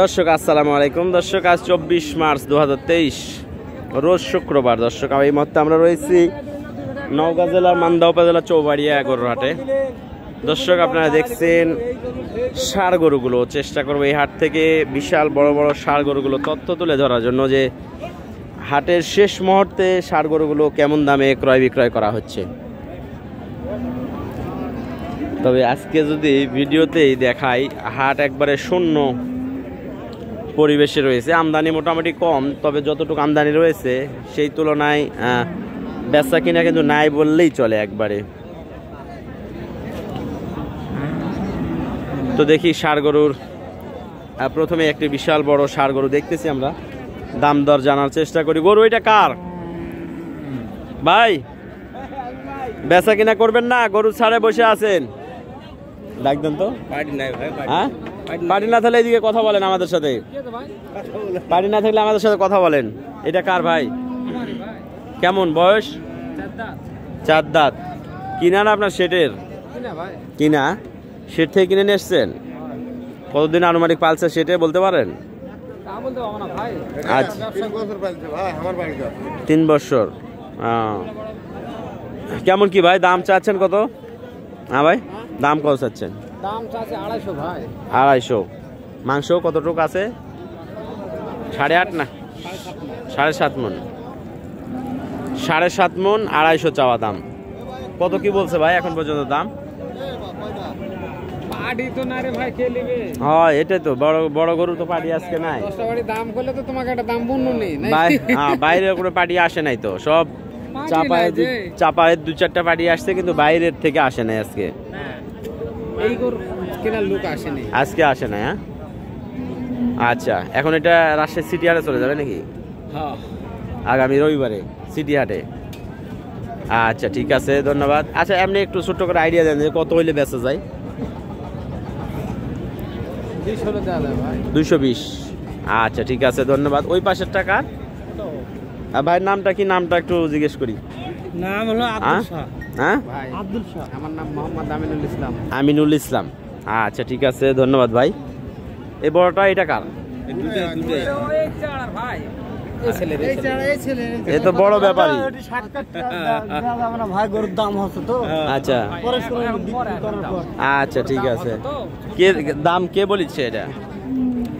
দর্শক, আসসালামু আলাইকুম। দর্শক, আজ চব্বিশ মার্চ দু হাজার তেইশ, রোজ শুক্রবার। দর্শক এই মুহূর্তে আমরা রয়েছি নওগাঁ জেলার মান্দা উপজেলা চৌবাড়িয়া গরুরহাটে। দর্শক, আপনারা দেখছেন ষাড় গরুগুলো। চেষ্টা করব এই হাট থেকে বিশাল বড় বড় ষাড় গরুগুলো তথ্য তুলে ধরার জন্য যে হাটের শেষ মুহূর্তে ষাড় গরুগুলো কেমন দামে ক্রয় বিক্রয় করা হচ্ছে। তবে আজকে যদি ভিডিওতেই দেখাই, হাট একবারে শূন্য। পরিবেশে রয়েছে। আমদানি মোটামুটি কম তবে যতটুকু আমদানি রয়েছে সেই তুলনায় বেচা কিনা কিন্তু নাই বললেই চলে একবারে। তো দেখি ষাড় গরুর প্রথমে একটি বিশাল বড় ষাড় গরু দেখতেছি আমরা। দাম দর জানার চেষ্টা করি। গরু এটা কার? ভাই বেচা কিনা করবেন না? গরু ছাড়ে বসে আছেন। তো। পার্টি নাই ভাই হ্যাঁ? পার্টি না থাকলে এদিকে কথা বলেন আমাদের সাথে। পার্টি না থাকলে আমাদের সাথে কথা বলেন। এটা কার ভাই? কেমন বয়স? চার দাঁত। কিনা না আপনার শেটের কিনা? শেট থেকে কিনে নিয়ে এসছেন? কতদিন আনুমানিক পালছে সেটে বলতে পারেন? আচ্ছা। তিন বছর। কেমন কি ভাই? দাম চাচ্ছেন কত? হ্যাঁ ভাই, দাম কত চাচ্ছেন? দাম আড়াইশো ভাই। আড়াইশো। মাংস কতটুকু আছে? সাড়ে আট না? সাড়ে সাত মন। সাড়ে সাত মন আড়াইশো চাওয়া দাম। কত কি বলছে ভাই এখন পর্যন্ত দাম? হয় এটাই তো। বড় বড় গরু তো আজকে নাই। দশটা বাড়ি দাম করলে তো তোমাকে একটা দাম বন্য নেই হ্যাঁ, কোনো পার্টি আসে নাই তো। সব চাপায় দু চারটা পার্টি আসছে কিন্তু বাইরের থেকে আসে নাই আজকে। এই গরু কেনার লোক আসেনি। আজকে আসে না হ্যাঁ? আচ্ছা এখন এটা রাজশাহী সিটি হাটে চলে যাবে নাকি? হ্যাঁ। আগামী রবিবারে সিটি হাটে। আচ্ছা ঠিক আছে ধন্যবাদ। আচ্ছা এমনি একটু ছোট্ট করে আইডিয়া দেন যে কত হইলে বেচা যায়। দুইশো বিশ। আচ্ছা ঠিক আছে ধন্যবাদ। ওই পাশের টাকা ভাইয়ের নামটা কি? নামটা একটু জিজ্ঞেস করি। নাম হলো হ্যাঁ হ্যাঁ আব্দুল শাহ। আমার নাম মোহাম্মদ আমিনুল ইসলাম। আমিনুল ইসলাম। আচ্ছা ঠিক আছে ধন্যবাদ ভাই। এই বড়টা এটা কার? ভাই। এই ছেলে এই ছেলে এই ছেলে এ তো বড় ব্যাপারই। ভাই গরুর দাম হচ্ছে তো। আচ্ছা। আচ্ছা ঠিক আছে। কে দাম কে বলিচ্ছে এটা?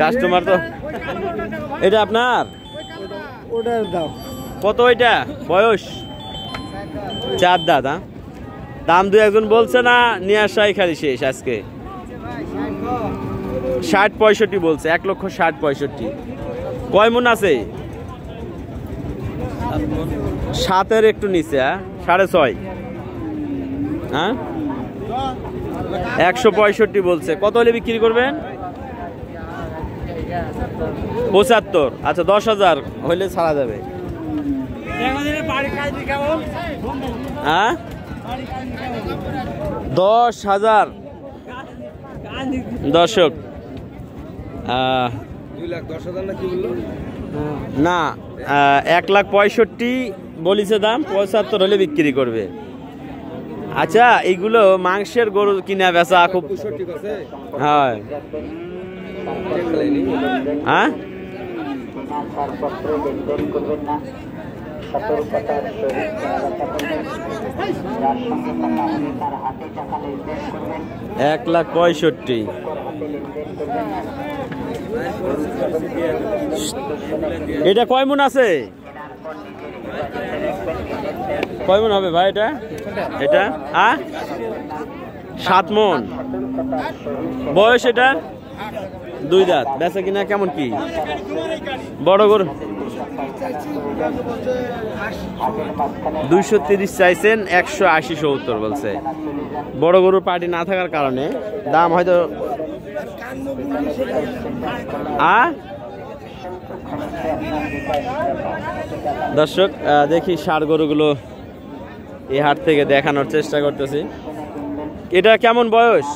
কাস্টমার তো এটা আপনার? ওটার দাম। কত এটা বয়স? চার দাদা দাম দু একজন বলছে না, নিয়ে আসাই খালি শেষ আজকে। ষাট পঁয়ষট্টি বলছে, এক লক্ষ ষাট পঁয়ষট্টি। কয় মন আছে? সাতের একটু নিচে হ্যাঁ? সাড়ে ছয়। হ্যাঁ? একশো পঁয়ষট্টি বলছে। কত হলে বিক্রি করবেন? পঁচাত্তর। আচ্ছা দশ হাজার হইলে ছাড়া যাবে। হ্যাঁ? দশ হাজার। দর্শক না কি বলল? না আহ, এক লাখ পঁয়ষট্টি বলিছে দাম পঁচাত্তর হলে বিক্রি করবে। আচ্ছা এইগুলো মাংসের গরু কিনা বেচা খুব এক লাখ পঁয়ষট্টি। এটা কয় মন আছে? কয় মন হবে ভাই এটা? এটা? আ? সাত মন। বয়স এটা? দুই দাঁত। বেচা কিনা কেমন কি? বড় গরু। দুইশো তিরিশ চাইছেন, একশো আশি সত্তর বলছে। বড় গরুর পার্টি না থাকার কারণে দাম হয়তো আ দর্শক দেখি ষাড় গরুগুলো এই হাট থেকে দেখানোর চেষ্টা করতেছি। এটা কেমন বয়স?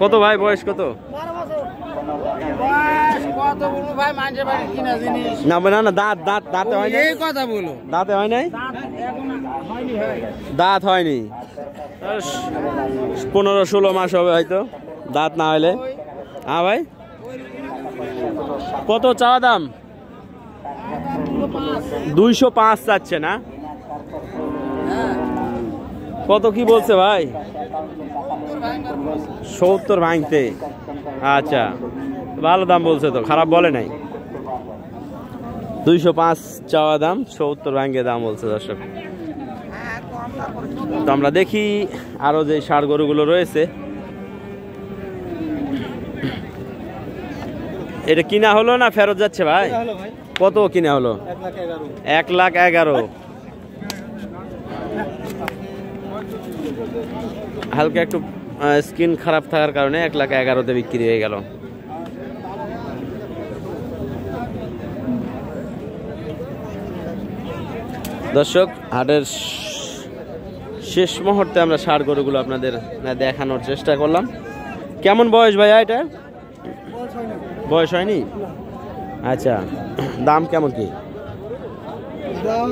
কত ভাই, বয়স কত? কত বলব ভাই মানুষের বাড়ি কিনা জিনিস? না না না দাঁত দাঁত দাঁতে হয় নাই? এই কথা বলো। দাঁতে হয় নাই? দাঁত হয়নি? পনেরো ষোলো মাস হবে হয়তো দাঁত না হলে। হ্যাঁ ভাই? কত চাওয়া দাম? দুইশো পাঁচ চাচ্ছে না? কত কি বলছে ভাই? সত্তর ভাঙতে। আচ্ছা। ভালো দাম বলছে তো খারাপ বলে নাই। দুইশো পাঁচ চাওয়া দাম সত্তর ভাঙ্গে দাম বলছে দর্শক। তো আমরা দেখি আরও যে ষাড় গরুগুলো রয়েছে। এটা কিনা হলো না ফেরত যাচ্ছে ভাই? কত কিনা হলো? এক লাখ এগারো। হালকা একটু স্কিন খারাপ থাকার কারণে এক লাখ এগারোতে বিক্রি হয়ে গেল। দর্শক হাটের শেষ মুহূর্তে আমরা ষাড় গরুগুলো আপনাদের দেখানোর চেষ্টা করলাম। কেমন বয়স ভাইয়া এটা? বয়স হয়নি? আচ্ছা দাম কেমন কি? দাম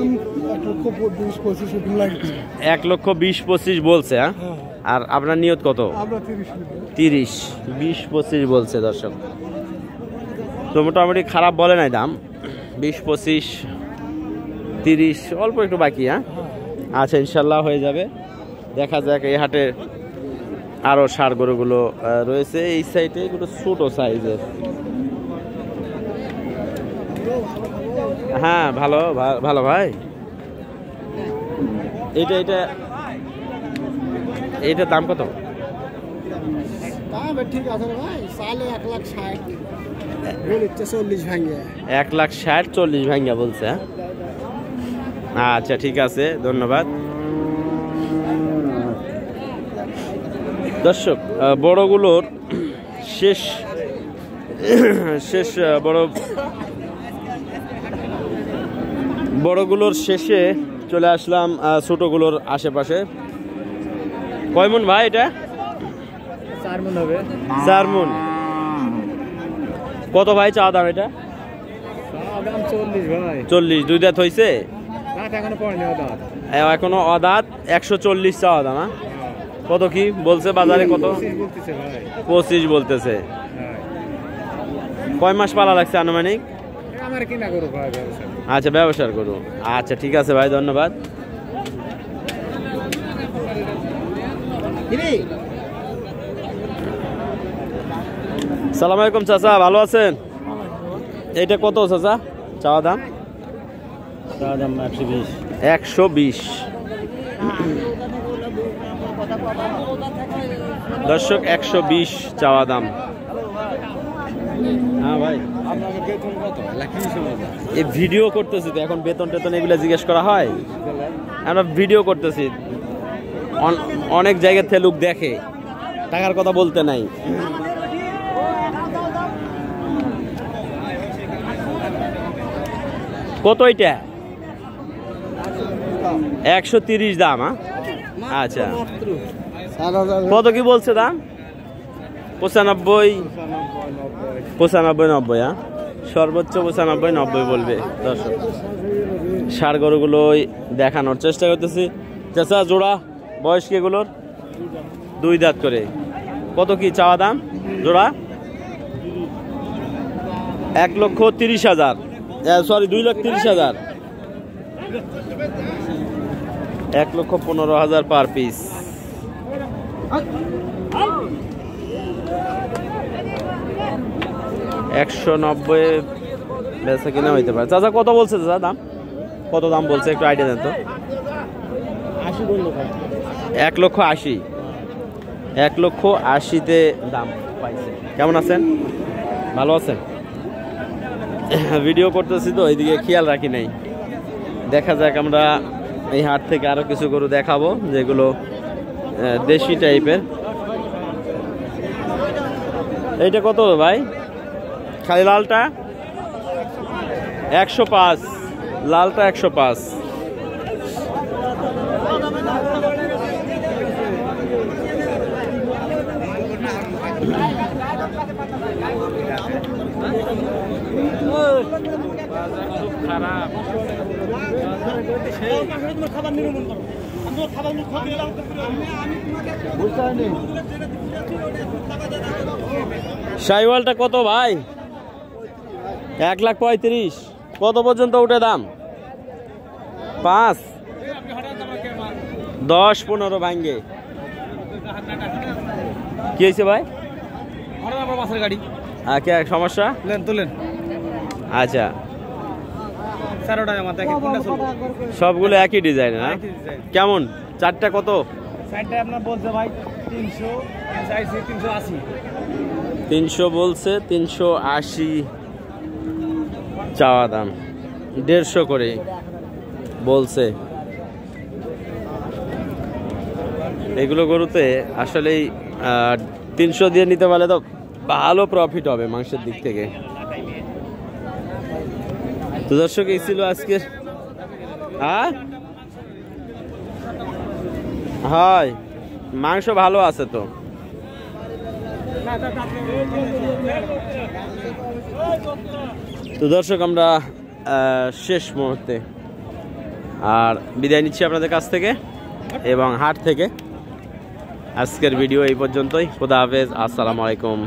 এক লক্ষ বিশ পঁচিশ বলছে হ্যাঁ? হ্যাঁ। আর আপনার নিয়ত কত? তিরিশ বিশ পঁচিশ বলছে দর্শক। তো মোটামুটি খারাপ বলে নাই দাম। বিশ পঁচিশ তিরিশ অল্প একটু বাকি হ্যাঁ? আচ্ছা ইনশাল্লাহ হয়ে যাবে। দেখা যাক এই হাটে আরও সার গরুগুলো রয়েছে। এই সাইডে এগুলো ছোটো সাইজের হ্যাঁ ভালো ভালো ভাই। এটা এটা এটার দাম কত? এক লাখ ষাট চল্লিশ ভাঙ্গা বলছে হ্যাঁ? আচ্ছা ঠিক আছে ধন্যবাদ। দর্শক বড়গুলোর শেষ শেষ বড় বড়গুলোর শেষে চলে আসলাম ছোটগুলোর আশেপাশে। কয় মন ভাই এটা? চার মন হবে। চার মন কত ভাই চা দাম এটা? চল্লিশ ভাই। চল্লিশ দুই দাঁত হয়েছে এখনও অদাঁত একশো চল্লিশ চাওয়া দাম হ্যাঁ? কত কি বলছে বাজারে কত? পঁচিশ বলতেছে হ্যাঁ। কয় মাস পালা লাগছে আনুমানিক? আচ্ছা ব্যবসার করু আচ্ছা ঠিক আছে ভাই ধন্যবাদ। সালাম আলাইকুম চাচা ভালো আছেন? এটা কত চাচা? চাওয়া দাম? একশো বিশ। দর্শক একশো বিশ চাওয়া দাম। হ্যাঁ এই ভিডিও করতেছি তো এখন বেতন টেতন এগুলো জিজ্ঞেস করা হয়? আমরা ভিডিও করতেছি। অন- অনেক জায়গা থেকে লোক দেখে। টাকার কথা বলতে নাই। কত এটা? একশো তিরিশ দাম হ্যাঁ আচ্ছা। কত কি বলছে দাম? পঁচানব্বই। পঁচানব্বই নব্বই হ্যাঁ সর্বোচ্চ পঁচানব্বই নব্বই বলবে দর্শক। ষাড় গরুগুলোই দেখানোর চেষ্টা করতেছি। চাচা জোড়া বয়স কি এগুলোর? দুই দাঁত করে। কত কি চাওয়া দাম? জোড়া? এক লক্ষ তিরিশ হাজার। সরি দুই লক্ষ তিরিশ হাজার। এক লক্ষ পনেরো হাজার পার পিস। একশো নব্বই বেচা কিনা হইতে পারে। চাচা কত বলছে চাচা দাম? কত দাম বলছে? একটু আইডিয়া দেন তো। এক লক্ষ আশি। এক লক্ষ আশিতে দাম পাইছে। কেমন আছেন? ভালো আছেন? ভিডিও করতেছি তো এইদিকে খেয়াল রাখি নাই। দেখা যাক আমরা এই হাট থেকে আরও কিছু গরু দেখাবো, যেগুলো দেশি টাইপের। এইটা কত ভাই? খালি লালটা? একশো পাঁচ। লালটা একশো পাঁচ। খারাপ শাইওয়ালটা কত ভাই? এক লাখ পঁয়ত্রিশ। কত পর্যন্ত উঠে দাম? পাঁচ। দশ পনেরো ভাঙ্গে। কি হয়েছে ভাই? বাসের গাড়ি। আর সমস্যা? তুলেন। আচ্ছা। স্যার ওটা দেখেন কোনটা চলবে? সবগুলো একই ডিজাইন না কেমন? চারটা কত? সাইডটা আপনার বলছে ভাই তিনশো চাইছি তিনশো আশি। তিনশো বলছে তিনশো আশি চাওয়া দাম। দেড়শো করে বলছে। এগুলো গরুতে আসলেই তিনশো দিয়ে নিতে পারলে তো ভালো প্রফিট হবে মাংসের দিক থেকে। তো দর্শক, এই ছিল আজকের হ্যাঁ? হয়, মাংস ভালো আছে তো। তো দর্শক, আমরা শেষ মুহূর্তে। আর বিদায় নিচ্ছি আপনাদের কাছ থেকে এবং হাট থেকে। আজকের ভিডিও এই পর্যন্তই। খোদা হাফেজ। আসসালামু আলাইকুম।